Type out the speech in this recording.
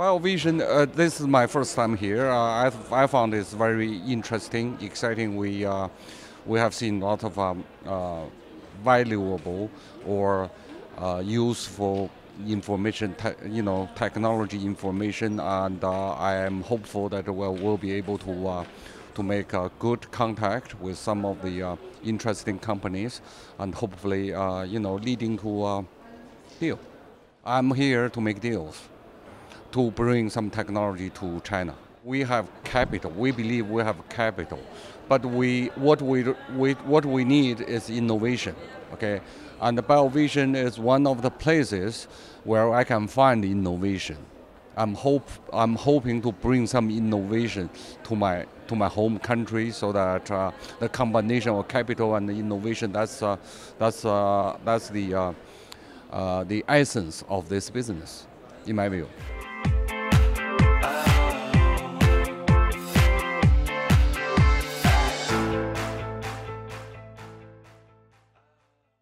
BioVision, uh, this is my first time here. Uh, I, I found this very interesting, exciting. We, uh, we have seen a lot of um, uh, valuable or uh, useful information, you know, technology information, and uh, I am hopeful that we'll, we'll be able to to make a good contact with some of the interesting companies, and hopefully, you know, leading to a deal. I'm here to make deals to bring some technology to China. We have capital. We believe we have capital, but we what we, we what we need is innovation. Okay, and BioVision is one of the places where I can find innovation. I'm hope I'm hoping to bring some innovation to my to my home country so that uh, the combination of capital and innovation that's uh, that's uh, that's the uh, uh, the essence of this business, in my view.